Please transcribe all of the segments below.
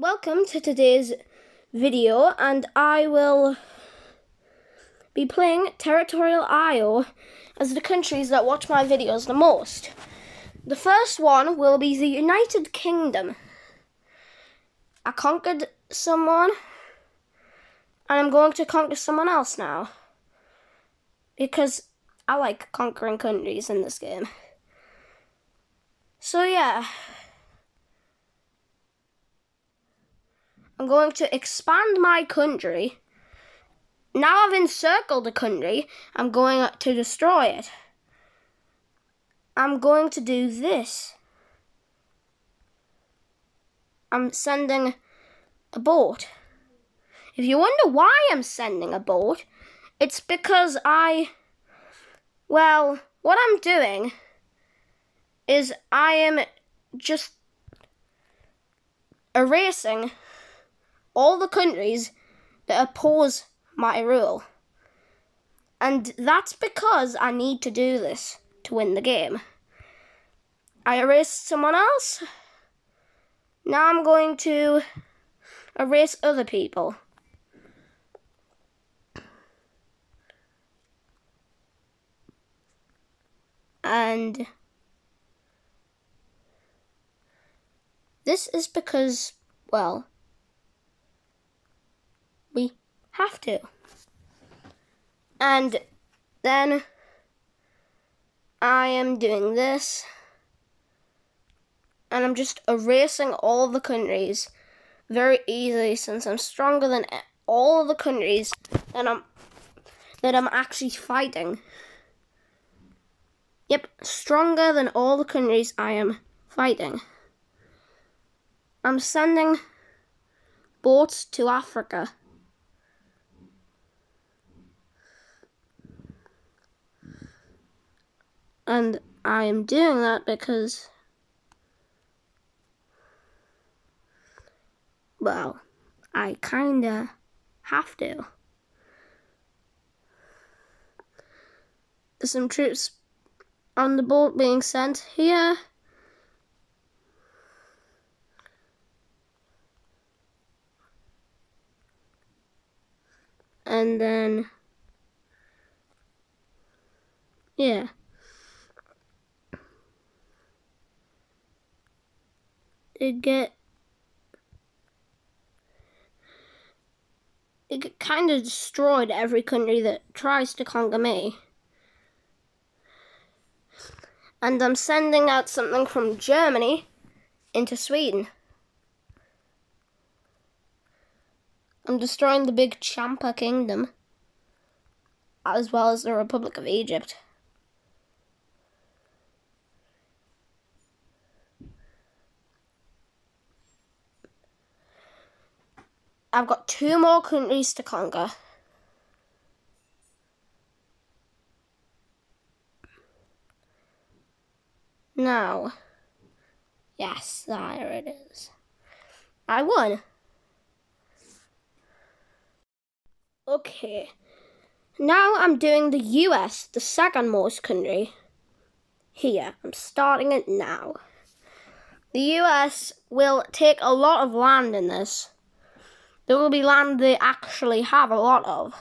Welcome to today's video and I will be playing Territorial IO as the countries that watch my videos the most. The first one will be the United Kingdom. I conquered someone and I'm going to conquer someone else now because I like conquering countries in this game. So yeah. I'm going to expand my country. Now I've encircled the country, I'm going to destroy it. I'm going to do this. I'm sending a boat. If you wonder why I'm sending a boat, it's because I, well, what I'm doing is I am just erasing all the countries that oppose my rule. And that's because I need to do this to win the game. I erased someone else. Now I'm going to erase other people. And this is because, well, have to. And then I am doing this. And I'm just erasing all the countries very easily since I'm stronger than all the countries that I'm that I'm actually fighting. Yep, stronger than all the countries I am fighting. I'm sending boats to Africa. And I am doing that because, well, I kinda have to. There's some troops on the boat being sent here. And then, yeah. It get it kind of destroyed every country that tries to conquer me. And I'm sending out something from Germany into Sweden. I'm destroying the big Champa kingdom, as well as the Republic of Egypt. I've got two more countries to conquer. Now, yes, there it is. I won. Okay, now I'm doing the US, the second most country. Here, I'm starting it now. The US will take a lot of land in this. There will be land they actually have a lot of.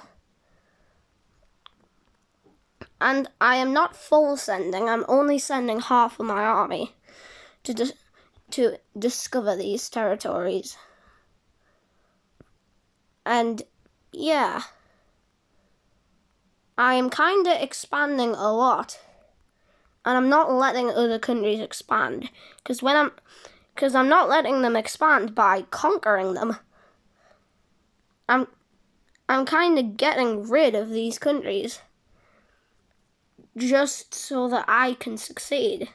And I am not full sending, I'm only sending half of my army to, dis to discover these territories. And yeah, I am kind of expanding a lot. And I'm not letting other countries expand. Because when I'm, because I'm not letting them expand by conquering them. I'm I'm kind of getting rid of these countries just so that I can succeed,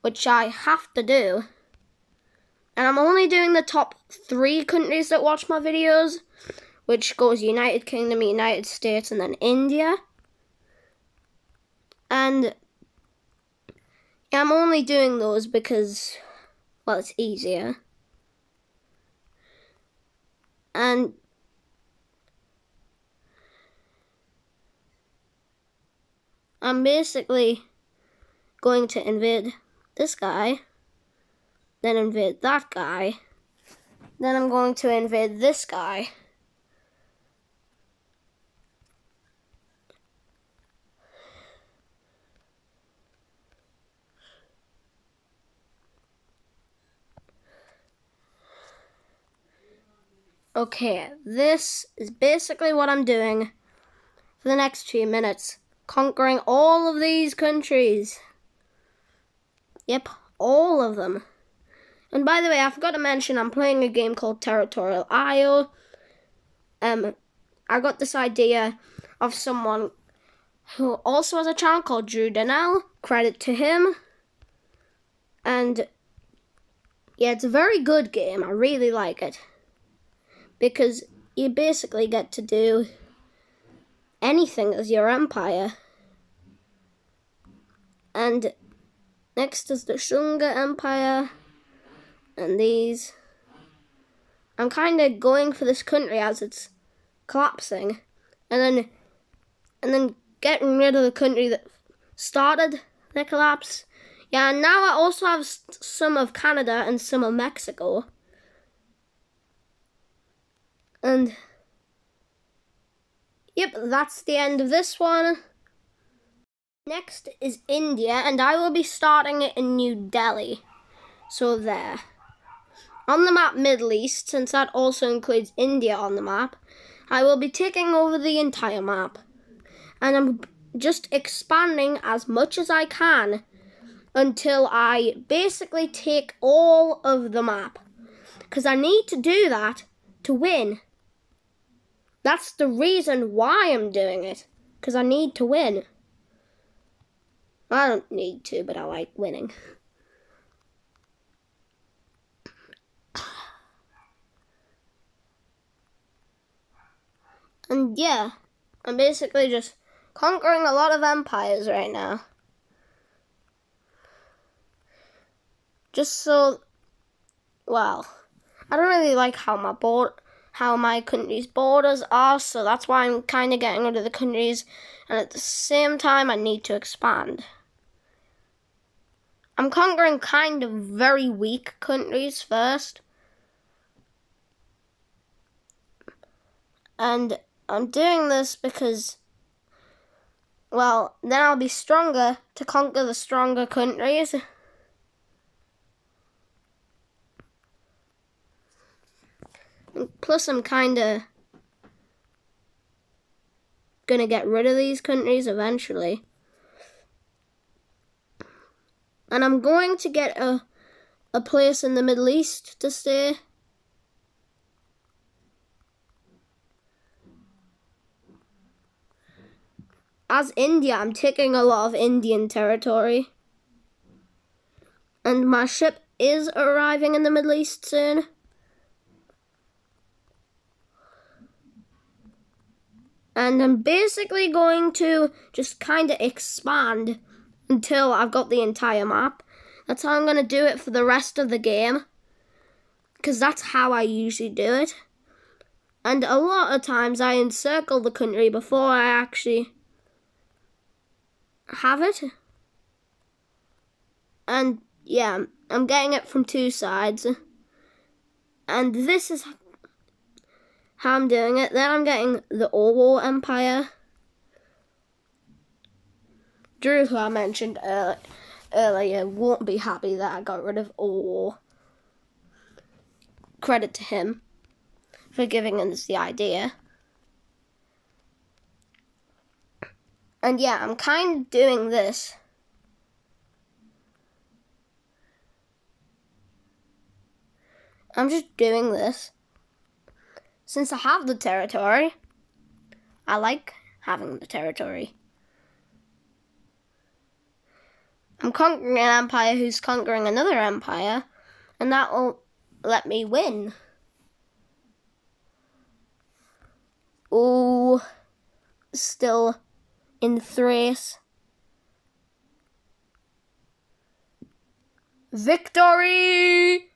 which I have to do. And I'm only doing the top three countries that watch my videos, which goes United Kingdom, United States, and then India. And I'm only doing those because, well, it's easier. And I'm basically going to invade this guy, then invade that guy, Then I'm going to invade this guy. Okay, this is basically what I'm doing for the next few minutes. Conquering all of these countries. Yep, all of them. And by the way, I forgot to mention I'm playing a game called Territorial IO. Um, I got this idea of someone who also has a channel called Drew Donnell. Credit to him. And yeah, it's a very good game. I really like it because you basically get to do anything as your empire. And next is the Shunga Empire, and these. I'm kind of going for this country as it's collapsing, and then, and then getting rid of the country that started the collapse. Yeah, and now I also have some of Canada and some of Mexico. And yep, that's the end of this one. Next is India, and I will be starting it in New Delhi. So there. On the map Middle East, since that also includes India on the map, I will be taking over the entire map. And I'm just expanding as much as I can until I basically take all of the map. Because I need to do that to win. That's the reason why I'm doing it. Because I need to win. I don't need to, but I like winning. And yeah, I'm basically just conquering a lot of empires right now. Just so, well, I don't really like how my board how my country's borders are, so that's why I'm kind of getting rid of the countries, and at the same time, I need to expand. I'm conquering kind of very weak countries first. And I'm doing this because, well, then I'll be stronger to conquer the stronger countries. Plus, I'm kind of gonna get rid of these countries eventually. And I'm going to get a, a place in the Middle East to stay. As India, I'm taking a lot of Indian territory. And my ship is arriving in the Middle East soon. And I'm basically going to just kind of expand until I've got the entire map. That's how I'm going to do it for the rest of the game. Because that's how I usually do it. And a lot of times I encircle the country before I actually have it. And yeah, I'm getting it from two sides. And this is how I'm doing it. Then I'm getting the Owo Empire. Drew, who I mentioned uh, earlier, won't be happy that I got rid of Owo. Credit to him for giving us the idea. And yeah, I'm kind of doing this. I'm just doing this since I have the territory, I like having the territory. I'm conquering an empire who's conquering another empire, and that will let me win. Oh, still in Thrace. Victory!